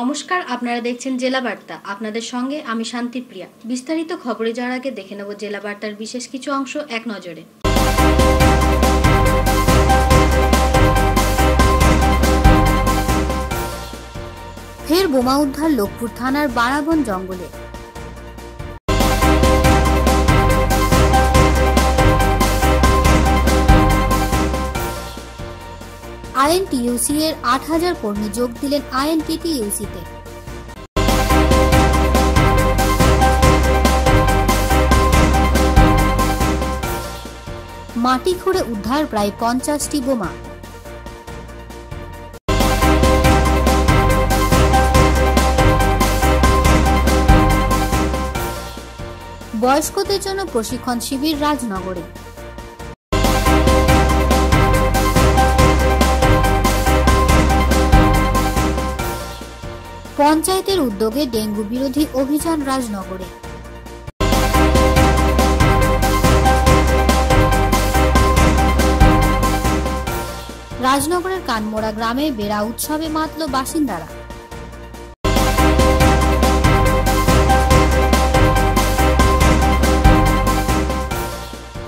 নমস্কার, আপনারা দেখছেন জেলা বার্তা আপনাদের সঙ্গে আমি শান্তিপ্রিয়া। বিস্তারিত খবরে যাওয়ার আগে দেখে নেব জেলা বার্তার বিশেষ কিছু অংশ এক নজরে। ফের বোমা উদ্ধার লোকপুর থানার বারাবন জঙ্গলে। আইএনটিইউসি এর আট হাজার কর্মী যোগ দিলেন আইএনটিটিইউসিতে। মাটি খুঁড়ে উদ্ধার প্রায় পঞ্চাশটি বোমা। বয়স্কদের জন্য প্রশিক্ষণ শিবির রাজনগরে। পঞ্চায়েতের উদ্যোগে ডেঙ্গু বিরোধী অভিযান রাজনগরে। রাজনগরের কানমোড়া গ্রামে বেড়া উৎসবে মাতল বাসিন্দারা।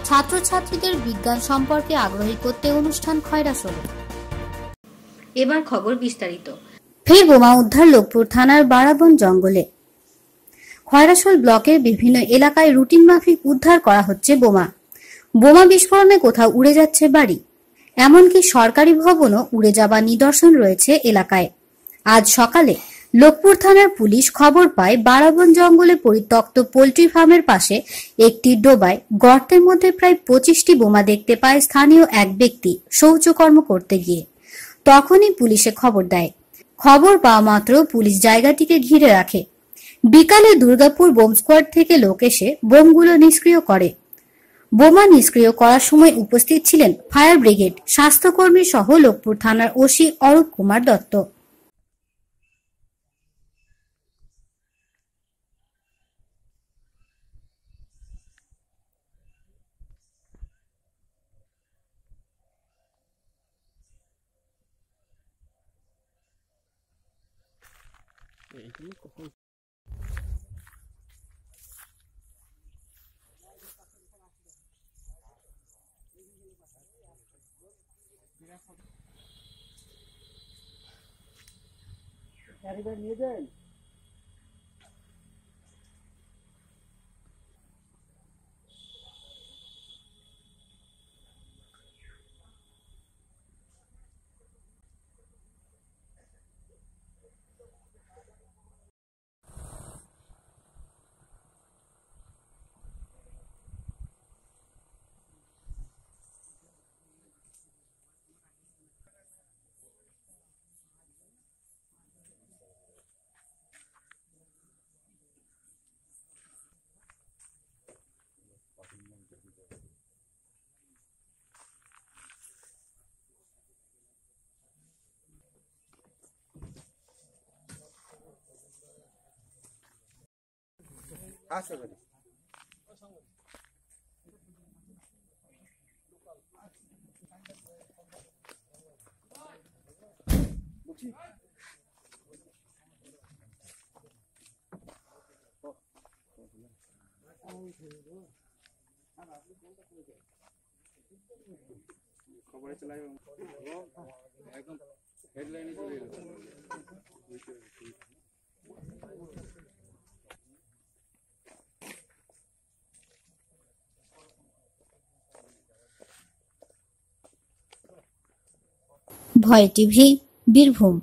ছাত্রছাত্রীদের বিজ্ঞান সম্পর্কে আগ্রহী করতে অনুষ্ঠান খয়রাসোল। এবার খবর বিস্তারিত। ফের বোমা উদ্ধার লোকপুর থানার বারাবন জঙ্গলে। খয়রাসোল ব্লকের বিভিন্ন এলাকায় রুটিন মাফিক উদ্ধার করা হচ্ছে বোমা। বোমা বিস্ফোরণে কোথাও উড়ে যাচ্ছে বাড়ি। এমনকি সরকারি ভবনও উড়ে যাবার নিদর্শন রয়েছে এলাকায়। আজ সকালে লোকপুর থানার পুলিশ খবর পায় বারাবন জঙ্গলে পরিত্যক্ত পোলট্রি ফার্মের পাশে একটি ডোবায় গর্তের মধ্যে প্রায় পঁচিশটি বোমা দেখতে পায় স্থানীয় এক ব্যক্তি শৌচকর্ম করতে গিয়ে। তখনই পুলিশে খবর দেয়। খবর পাওয়া মাত্র পুলিশ জায়গাটিকে ঘিরে রাখে। বিকালে দুর্গাপুর বোম স্কোয়াড থেকে লোক এসে বোমগুলো নিষ্ক্রিয় করে। বোমা নিষ্ক্রিয় করার সময় উপস্থিত ছিলেন ফায়ার ব্রিগেড, স্বাস্থ্যকর্মী সহ লোকপুর থানার OC Arup Kumar Dutta. Arriba, it. আচ্ছা করি খবরে চলে একদম হেডলাইনে চলে এলো ভয় টিভি, বীরভূম।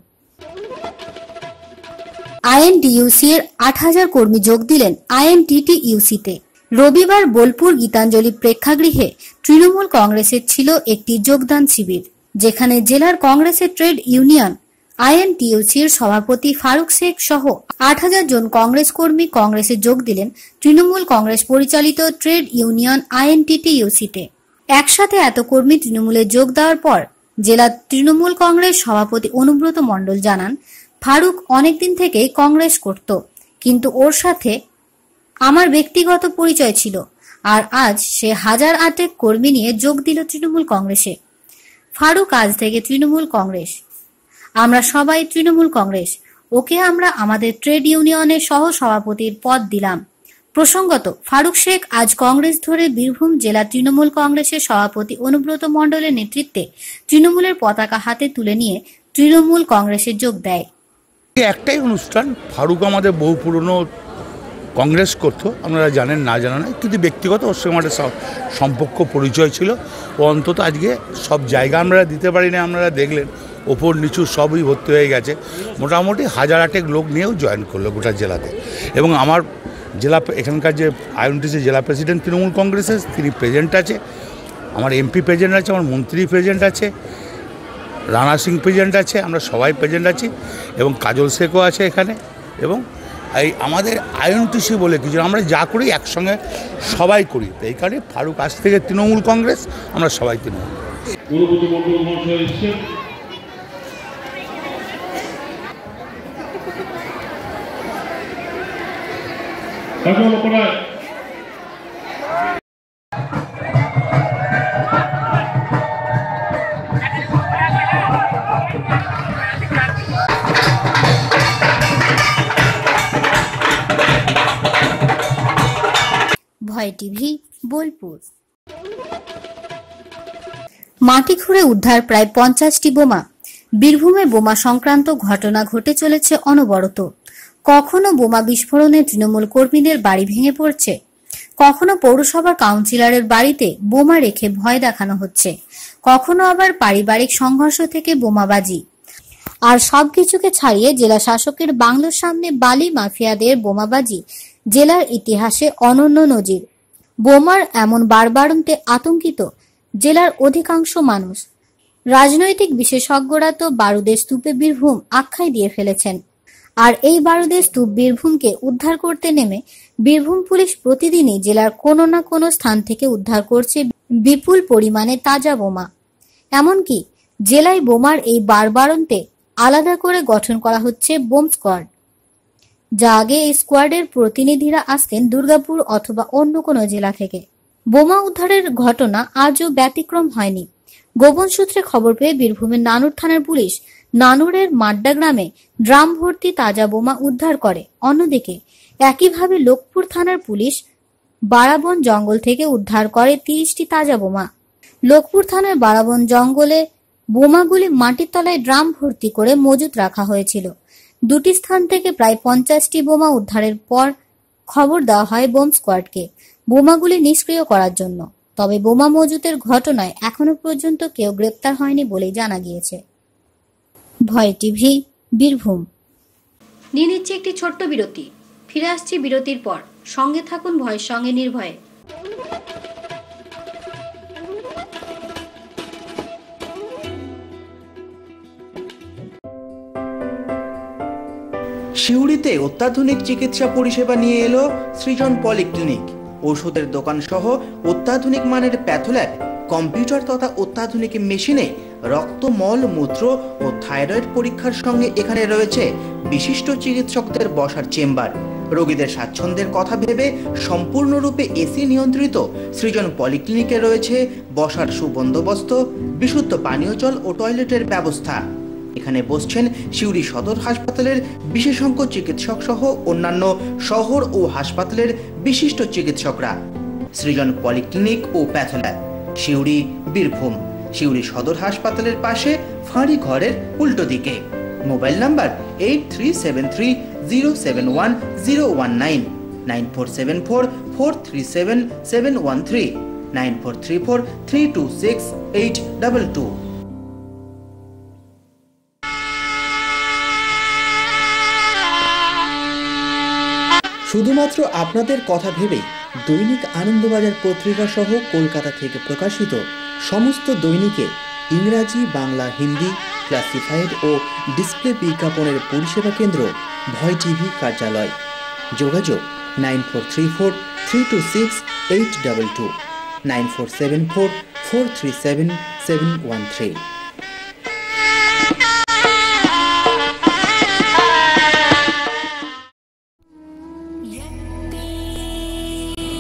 আইএনটিইউসি এর আট হাজার কর্মী যোগ দিলেন আইএনটিটিইউসিতে। রবিবার বোলপুর গীতাঞ্জলি প্রেক্ষাগৃহে তৃণমূল কংগ্রেসের ছিল একটি যোগদান শিবির, যেখানে জেলার কংগ্রেসের ট্রেড ইউনিয়ন আইএনটিইউসির সভাপতি ফারুক শেখ সহ আট হাজার জন কংগ্রেস কর্মী কংগ্রেসে যোগ দিলেন তৃণমূল কংগ্রেস পরিচালিত ট্রেড ইউনিয়ন আইএনটিটিইউসিতে। একসাথে এত কর্মী তৃণমূলে যোগ দেওয়ার পর জেলা তৃণমূল কংগ্রেস সভাপতি অনুব্রত মণ্ডল জানান, ফারুক অনেকদিন থেকেই কংগ্রেস করত, কিন্তু ওর সাথে আমার ব্যক্তিগত পরিচয় ছিল, আর আজ সে হাজার আটেক কর্মী নিয়ে যোগ দিল তৃণমূল কংগ্রেসে। ফারুক আজ থেকে তৃণমূল কংগ্রেস। আমরা সবাই তৃণমূল কংগ্রেস। ওকে আমরা আমাদের ট্রেড ইউনিয়নের সহ সভাপতির পদ দিলাম। প্রসঙ্গত, ফারুক শেখ আজ কংগ্রেস ধরে বীরভূম জেলা তৃণমূল কংগ্রেসের সভাপতি অনুব্রত মণ্ডলের নেতৃত্বে তৃণমূলের পতাকা হাতে তুলে নিয়ে তৃণমূল কংগ্রেসে যোগ দেয়। একটাই অনুষ্ঠান, ফারুক আমাদের বহু পুরনো কংগ্রেস করতো, আপনারা জানেন না জানা নাই কিন্তু ব্যক্তিগত ওর সঙ্গে আমাদের সম্পর্ক, পরিচয় ছিল। ও অন্তত আজকে সব জায়গা আমরা দিতে পারি না আপনারা দেখলেন, ওপর নিচু সবই ভর্তি হয়ে গেছে। মোটামুটি হাজার আটেক লোক নিয়েও জয়েন করল গোটা জেলাতে। এবং আমার জেলা, এখানকার যে আইএনটিসি জেলা প্রেসিডেন্ট তৃণমূল কংগ্রেসের, তিনি প্রেজেন্ট আছে, আমার এমপি প্রেজেন্ট আছে, আমার মন্ত্রী প্রেজেন্ট আছে, রানা সিং প্রেজেন্ট আছে, আমরা সবাই প্রেজেন্ট আছি, এবং কাজল শেখও আছে এখানে, এবং এই আমাদের আইএনটিসি বলে কিছু আমরা যা করি একসঙ্গে সবাই করি তো এই কারণে ফারুক আজ থেকে তৃণমূল কংগ্রেস, আমরা সবাই তৃণমূল। কাজল অপরায় ভয় টিভি, বোলপুর। মাটি খুঁড়ে উদ্ধার প্রায় পঞ্চাশটি বোমা। বীরভূমে বোমা সংক্রান্ত ঘটনা ঘটে চলেছে অনবরত। কখনো বোমা বিস্ফোরণে তৃণমূল কর্মীদের বাড়ি ভেঙে পড়ছে। কখনো পৌরসভার কাউন্সিলরের বাড়িতে বোমা রেখে ভয় দেখানো হচ্ছে। কখনো আবার পারিবারিক সংঘর্ষ থেকে বোমাবাজি। আর সবকিছুকে ছাড়িয়ে জেলা শাসকের বাংলোর সামনে বালি মাফিয়াদের বোমাবাজি জেলার ইতিহাসে অনন্য নজির। বোমার এমন বারবারন্তে আতঙ্কিত জেলার অধিকাংশ মানুষ। রাজনৈতিক বিশেষজ্ঞরা তো বারুদের স্তূপে বীরভূম আখ্যাই দিয়ে ফেলেছেন। আর এই বারুদের স্তূপ বীরভূমকে উদ্ধার করতে নেমে বীরভূম পুলিশ প্রতিদিনই জেলার কোনো না কোনো স্থান থেকে উদ্ধার করছে বিপুল পরিমাণে তাজা বোমা। এমনকি জেলায় বোমার এই বারবারন্তে আলাদা করে গঠন করা হচ্ছে বোম স্কোয়াড। যা আগে এই স্কোয়াডের প্রতিনিধিরা আসতেন দুর্গাপুর অথবা অন্য কোনো জেলা থেকে। বোমা উদ্ধারের ঘটনা আজও ব্যতিক্রম হয়নি। গোপন সূত্রে খবর পেয়ে বীরভূমের নানুর থানার পুলিশ নানুরের মাড্ডা গ্রামে ড্রাম ভর্তি তাজা বোমা উদ্ধার করে। অন্যদিকে, একইভাবে লোকপুর থানার পুলিশ বারাবন জঙ্গল থেকে উদ্ধার করে তিরিশটি তাজা বোমা। লোকপুর থানার বারাবন জঙ্গলে বোমাগুলি মাটির তলায় ড্রাম ভর্তি করে মজুত রাখা হয়েছিল। দুটি স্থান থেকে প্রায় পঞ্চাশটি বোমা উদ্ধারের পর খবর দেওয়া হয় বোম স্কোয়াডকে বোমাগুলি নিষ্ক্রিয় করার জন্য। তবে বোমা মজুতের ঘটনায় এখনও পর্যন্ত কেউ গ্রেপ্তার হয়নি বলেই জানা গিয়েছে। ভয় টিভি বীরভূম। নিয়ে নিচ্ছে একটি ছোট্ট বিরতি। ফিরে আসছি বিরতির পর। সঙ্গে থাকুন ভয়ের সঙ্গে নির্ভয়ে। সিউড়িতে অত্যাধুনিক চিকিৎসা পরিষেবা নিয়ে এলো সৃজন পলিক্লিনিক। ওষুধের দোকান সহ অত্যাধুনিক মানের প্যাথোল্যাব কম্পিউটার তথা অত্যাধুনিক মেশিনে রক্ত মল মূত্র ও থাইরয়েড পরীক্ষার সঙ্গে এখানে রয়েছে বিশিষ্ট চিকিৎসকদের বসার চেম্বার। রোগীদের স্বাচ্ছন্দ্যের কথা ভেবে সম্পূর্ণরূপে এসি নিয়ন্ত্রিত সৃজন পলিক্লিনিকে রয়েছে বসার সুবন্দোবস্ত, বিশুদ্ধ পানীয় জল ও টয়লেটের ব্যবস্থা। এখানে বসছেন সিউড়ি সদর হাসপাতালের বিশেষজ্ঞ চিকিৎসক সহ অন্যান্য শহর ও হাসপাতালের বিশিষ্ট চিকিৎসকরা। সৃজন পলিক্লিনিক ও প্যাথোল্যাব সিউড়ি বীরভূম। সিউড়ি সদর হাসপাতালের পাশে, ফাঁড়ি ঘরের উল্টো দিকে। Mobile number eight three seven three zero seven one zero one nine nine four seven four four three seven seven one three nine four three four three two six eight double two শুধুমাত্র আপনাদের কথা ভেবে দৈনিক আনন্দবাজার পত্রিকা সহ কলকাতা থেকে প্রকাশিত সমস্ত দৈনিকে ইংরাজি, বাংলা, হিন্দি, ক্লাসিফাইড ও ডিসপ্লে বিজ্ঞাপনের পরিষেবা কেন্দ্র ভয় টিভি কার্যালয়। যোগাযোগ nine four three four three two six eight double two, nine four seven four four three seven seven one three.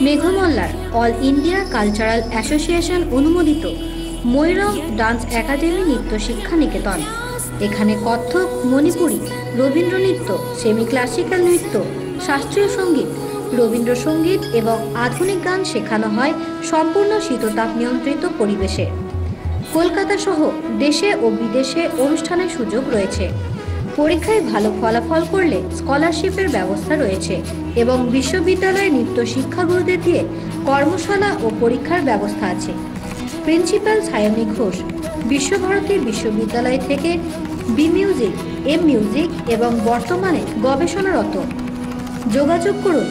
Meghmallar all India cultural association অনুমোদিত ময়ূরম ডান্স একাডেমি নৃত্য শিক্ষা নিকেতন। এখানে কত্থক মণিপুরি, রবীন্দ্র নৃত্য সেমি ক্লাসিক্যাল নৃত্য, শাস্ত্রীয় সংগীত, রবীন্দ্রসঙ্গীত এবং আধুনিক গান শেখানো হয় সম্পূর্ণ শীততাপ নিয়ন্ত্রিত পরিবেশে। কলকাতা সহ দেশে ও বিদেশে অনুষ্ঠানের সুযোগ রয়েছে। পরীক্ষায় ভালো ফলাফল করলে স্কলারশিপের ব্যবস্থা রয়েছে এবং বিশ্ববিদ্যালয়ে নৃত্য শিক্ষাগুরুদের দিয়ে কর্মশালা ও পরীক্ষার ব্যবস্থা আছে। প্রিন্সিপাল সায়নী ঘোষ, বিশ্বভারতী বিশ্ববিদ্যালয় থেকে বি মিউজিক এম মিউজিক এবং বর্তমানে গবেষণারত। যোগাযোগ করুন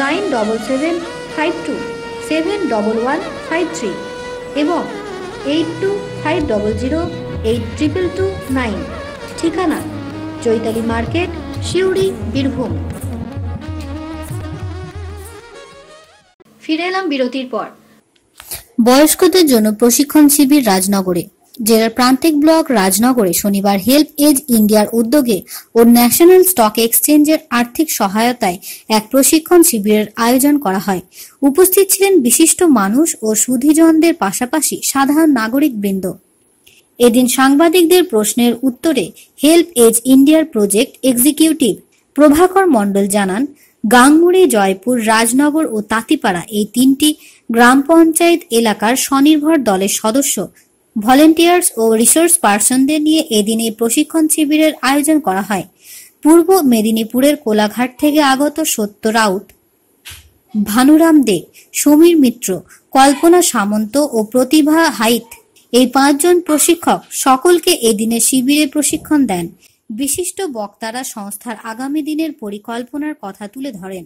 nine double seven five two seven double one five three এবং eight two five double zero eight triple two nine. ঠিকানা চৈতালি মার্কেট, শিউড়ি, বীরভূম। ফিরে এলাম বিরতির পর। বয়স্কদের জন্য প্রশিক্ষণ শিবির রাজনগরে। জেলার প্রান্তিক ব্লক রাজনগরে শনিবার হেল্প এজ ইন্ডিয়ার উদ্যোগে ও ন্যাশনাল স্টক এক্সচেঞ্জের আর্থিক সহায়তায় এক প্রশিক্ষণ শিবিরের আয়োজন করা হয়। উপস্থিত ছিলেন বিশিষ্ট মানুষ ও সুধিজনদের পাশাপাশি সাধারণ নাগরিক বৃন্দ এদিন সাংবাদিকদের প্রশ্নের উত্তরে হেল্প এজ ইন্ডিয়ার প্রজেক্ট এক্সিকিউটিভ প্রভাকর মণ্ডল জানান গাংমুড়ি জয়পুর, রাজনগর ও তাঁতিপাড়া এই তিনটি গ্রাম পঞ্চায়েত এলাকার স্বনির্ভর দলের সদস্য। ভলেন্টিয়ার্স ও রিসোর্স পার্সনদের নিয়ে এদিন এই প্রশিক্ষণ শিবিরের আয়োজন করা হয়। পূর্ব মেদিনীপুরের কোলাঘাট থেকে আগত সত্য রাউত, ভানুরাম দে, সমীর মিত্র, কল্পনা সামন্ত ও প্রতিভা হাইত এই পাঁচজন প্রশিক্ষক সকলকে এদিনের শিবিরে প্রশিক্ষণ দেন। বিশিষ্ট বক্তারা সংস্থার আগামী দিনের পরিকল্পনার কথা তুলে ধরেন।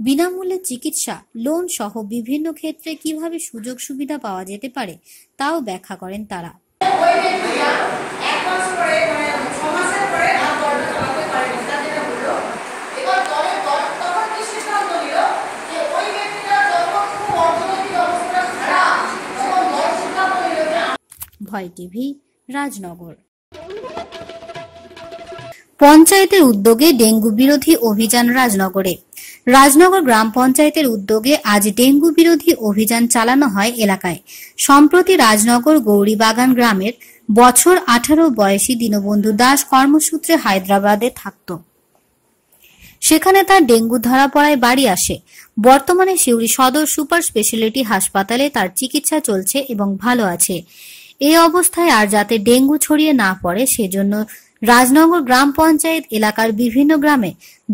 বিনামূল্যে চিকিৎসা, লোন সহ বিভিন্ন ক্ষেত্রে কীভাবে সুযোগ সুবিধা পাওয়া যেতে পারে তাও ব্যাখ্যা করেন তারা। ভয় টিভি, রাজনগর। পঞ্চায়েতের উদ্যোগে ডেঙ্গু বিরোধী অভিযান রাজনগরে। রাজনগর গ্রাম পঞ্চায়েতের উদ্যোগে আজ ডেঙ্গু বিরোধী অভিযান চালানো হয় এলাকায়। সম্প্রতি রাজনগর গৌরীবাগান গ্রামের বছর আঠারো বয়সী দীনবন্ধু দাস কর্মসূত্রে হায়দ্রাবাদে থাকত। সেখানে তার ডেঙ্গু ধরা পড়ায় বাড়ি আসে। বর্তমানে সিউড়ি সদর সুপার স্পেশালিটি হাসপাতালে তার চিকিৎসা চলছে এবং ভালো আছে। এই অবস্থায় আর যাতে ডেঙ্গু ছড়িয়ে না পড়ে, সেজন্য রাজনগর গ্রাম পঞ্চায়েত এলাকার বিভিন্ন গ্রামে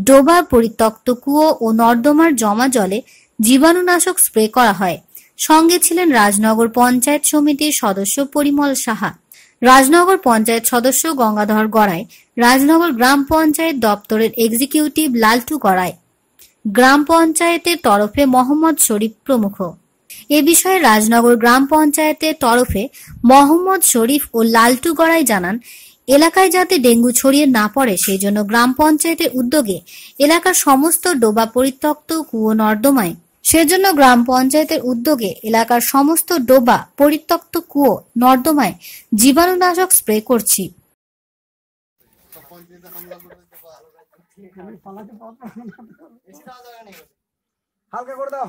ডোবা পরিত্যক্ত কুয়ো ও নর্দমার জমা জলে জীবাণুনাশক স্প্রে করা হয়। সঙ্গে ছিলেন রাজনগর পঞ্চায়েত সমিতির সদস্য পরিমল সাহা। রাজনগর পঞ্চায়েত সদস্য গঙ্গাধর গড়াই, রাজনগর গ্রাম পঞ্চায়েত দপ্তরের এক্সিকিউটিভ লালটু গড়াই, গ্রাম পঞ্চায়েতের তরফে মোহাম্মদ শরীফ প্রমুখ। এ বিষয়ে রাজনগর গ্রাম পঞ্চায়েতের তরফে মোহাম্মদ শরীফ ও লালটু গড়াই জানান, এলাকায় যাতে ডেঙ্গু ছড়িয়ে না পড়ে, সেই জন্য গ্রাম পঞ্চায়েতের উদ্যোগে এলাকার সমস্ত ডোবা পরিত্যক্ত কুয়ো নর্দমায়, সেজন্য গ্রাম পঞ্চায়েতের উদ্যোগে এলাকার সমস্ত ডোবা পরিত্যক্ত কুয়ো নর্দমায় জীবাণুনাশক স্প্রে করছি। হালকা করে দাও।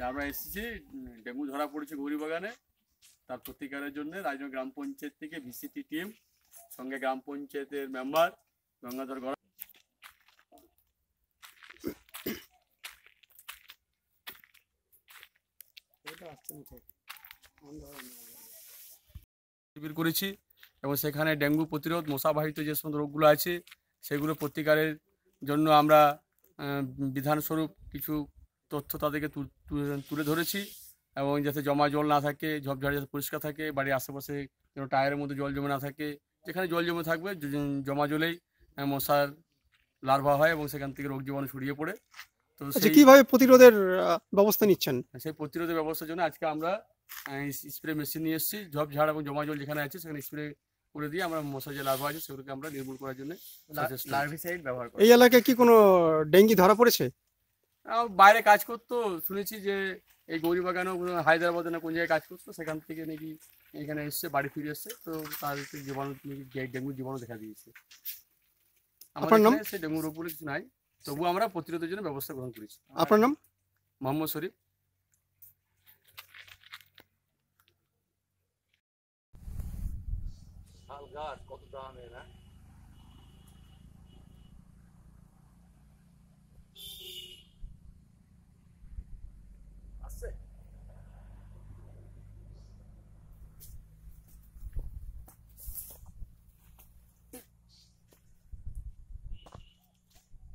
তা আমরা এসেছি ডেঙ্গু ধরা পড়েছে গৌরীবাগানে। তার প্রতিকারের জন্য রাজনগর গ্রাম পঞ্চায়েত থেকে ভিসিটি টিম, সঙ্গে গ্রাম পঞ্চায়েতের মেম্বার গঙ্গাধর গড়া শিবির করেছি এবং সেখানে ডেঙ্গু প্রতিরোধ মশাবাহিত যে সমস্ত রোগগুলো আছে, সেগুলো প্রতিকারের জন্য আমরা বিধানস্বরূপ কিছু তথ্য তাদেরকে তুলে ধরেছি এবং যাতে জমা জল না থাকে ঝোপঝাড় যাতে পরিষ্কার থাকে বাড়ির আশেপাশে যেন টায়ারের মধ্যে জল জমে না থাকে যেখানে জল জমে থাকবে জমা জলেই মশার লার্ভা হয় এবং সেখান থেকে রোগ জীবাণু ছড়িয়ে পড়ে। তো আচ্ছা কীভাবে প্রতিরোধের ব্যবস্থা নিচ্ছেন? সেই প্রতিরোধের ব্যবস্থার জন্য আজকে আমরা স্প্রে মেশিন নিয়ে এসেছি। ঝপঝাড় এবং জমা জল যেখানে আছে সেখানে স্প্রে করে দিয়ে আমরা মশা যে লার্ভা আছে সেগুলোকে আমরা নির্মূল করার জন্য এই এলাকায় কি কোনো ডেঙ্গি ধরা পড়েছে? বাইরে কাজ করতো শুনেছি যে এই গৌরীবাগানেও হায়দ্রাবাদে না কোন জায়গায় কাজ করতো সেখান থেকে নাকি এখানে এসছে বাড়ি ফিরে এসছে তো তার জীবাণু ডেঙ্গুর জীবাণু দেখা দিয়েছে। আপনার নাম? ডেঙ্গু রোগ বলে কিছু নাই তবু আমরা প্রতিরোধের জন্য ব্যবস্থা গ্রহণ করেছি। আপনার নাম? মোহাম্মদ শরীফ।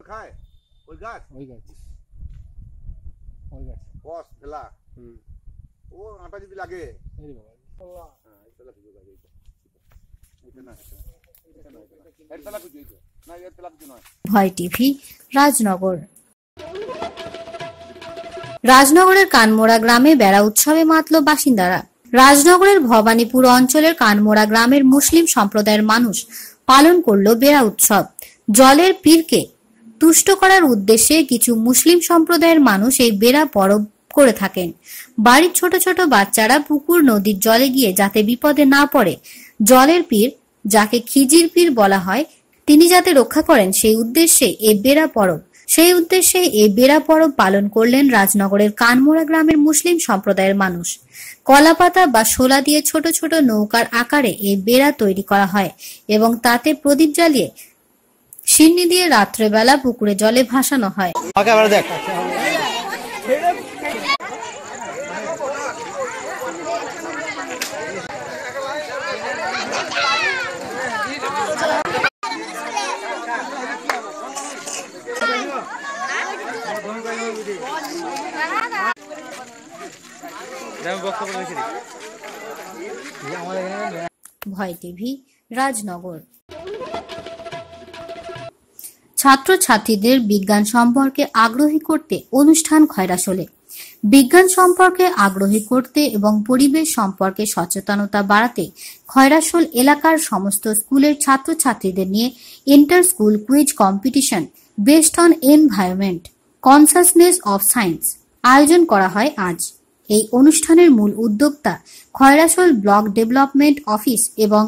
খায়? ওই গাছ? ওই গাছ। ওই গাছ। বস ফেলা। ও আটা যদি লাগে। এই বাবা। হ্যাঁ এটা ভয় টিভি রাজনগর। রাজনগরের কানমোড়া গ্রামে বেড়া উৎসবে মাতল বাসিন্দারা। রাজনগরের ভবানীপুর অঞ্চলের কানমোড়া গ্রামের মুসলিম সম্প্রদায়ের মানুষ পালন করল বেড়া উৎসব। জলের পীরকে তুষ্ট করার উদ্দেশ্যে কিছু মুসলিম সম্প্রদায়ের মানুষ এই বেড়া পরব করে থাকেন। বাড়ির ছোট ছোট বাচ্চারা পুকুর নদীর জলে গিয়ে যাতে বিপদে না পড়ে, জলের পীর, যাকে খিজির পীর বলা হয়, তিনি যাতে রক্ষা করেন সেই উদ্দেশ্যে এ বেড়া পরব সেই উদ্দেশ্যে এ বেড়া পরব পালন করলেন রাজনগরের কানমোড়া গ্রামের মুসলিম সম্প্রদায়ের মানুষ। কলাপাতা বা শোলা দিয়ে ছোট ছোট নৌকার আকারে এই বেড়া তৈরি করা হয় এবং তাতে প্রদীপ জ্বালিয়ে সিন্নি দিয়ে রাত্রেবেলা পুকুরে জলে ভাসানো হয়। ভয় টিভি রাজনগর। ছাত্রছাত্রীদের বিজ্ঞান সম্পর্কে আগ্রহী করতে অনুষ্ঠান খয়রাসোলে বিজ্ঞান সম্পর্কে আগ্রহী করতে এবং পরিবেশ সম্পর্কে সচেতনতা বাড়াতে খয়রাসোল এলাকার সমস্ত স্কুলের ছাত্রছাত্রীদের নিয়ে inter school quiz competition based on environment, consciousness of science আয়োজন করা হয় আজ। এই অনুষ্ঠানের মূল উদ্যোক্তা খয়রাসোল ব্লক ডেভেলপমেন্ট অফিস এবং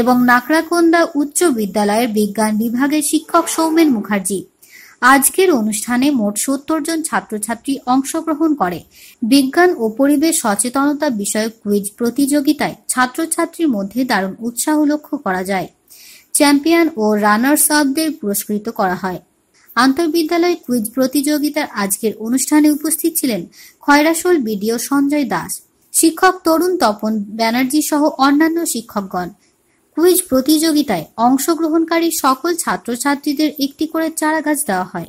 এবং নাকড়াকোন্দা উচ্চ বিদ্যালয়ের বিজ্ঞান বিভাগের শিক্ষক সৌমেন মুখার্জি। আজকের অনুষ্ঠানে মোট সত্তর জন ছাত্রছাত্রী অংশগ্রহণ করে। বিজ্ঞান ও পরিবেশ সচেতনতা বিষয়ক কুইজ প্রতিযোগিতায় ছাত্রছাত্রীর মধ্যে দারুণ উৎসাহ লক্ষ্য করা যায়। চ্যাম্পিয়ন ও রানার্স আপদের পুরস্কৃত করা হয়। আন্তঃবিদ্যালয় কুইজ প্রতিযোগিতার আজকের অনুষ্ঠানে উপস্থিত ছিলেন খয়রাসোল বিডিও সঞ্জয় দাস। শিক্ষক তরুণ তপন ব্যানার্জি সহ অন্যান্য শিক্ষকগণ। কুইজ প্রতিযোগিতায় অংশগ্রহণকারী সকল ছাত্রছাত্রীদের একটি করে চারা গাছ দেওয়া হয়।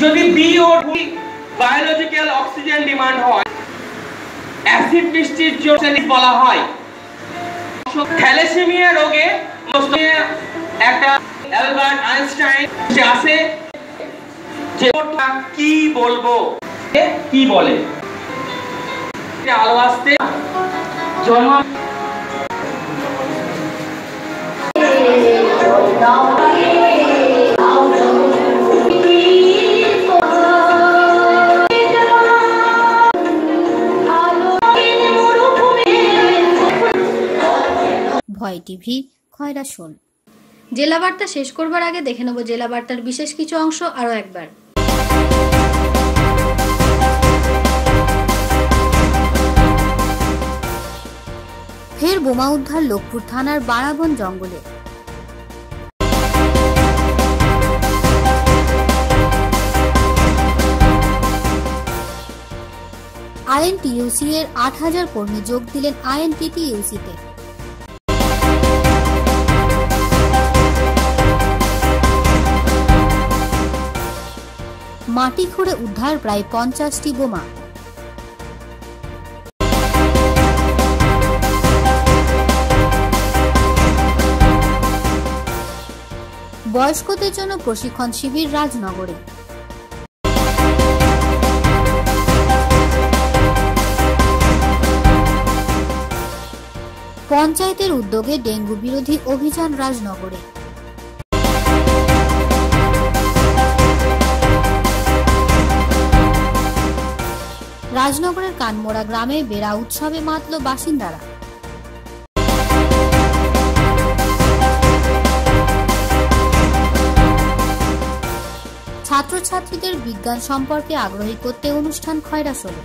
যদি বিও বায়োলজিক্যাল অক্সিজেন ডিমান্ড হয় অ্যাসিড বৃষ্টির জন্য বলা হয়। থ্যালাসেমিয়া রোগে একটা অ্যালবার্ট আইনস্টাইন কি বলব? কি বলে? ভয় টিভি খয়রাসোল জেলা বার্তা শেষ করবার আগে দেখে নেব জেলা বার্তার বিশেষ কিছু অংশ আরও একবার। ফের বোমা উদ্ধার লোকপুর থানার বারাবন জঙ্গলে। আইএনটিইউসি এর আট হাজার কর্মী যোগ দিলেন আইএনটিটিইউসিতে। মাটি খুঁড়ে উদ্ধার প্রায় পঞ্চাশটি বোমা। বয়স্কদের জন্য প্রশিক্ষণ শিবির রাজনগরে। পঞ্চায়েতের উদ্যোগে ডেঙ্গু বিরোধী অভিযান রাজনগরে। রাজনগরের কানমোড়া গ্রামে বেড়া উৎসবে মাতল বাসিন্দারা। ছাত্রছাত্রীদের বিজ্ঞান সম্পর্কে আগ্রহী করতে অনুষ্ঠান খয়রাসোল।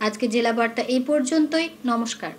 আজকে জেলা বার্তা এই পর্যন্তই। নমস্কার।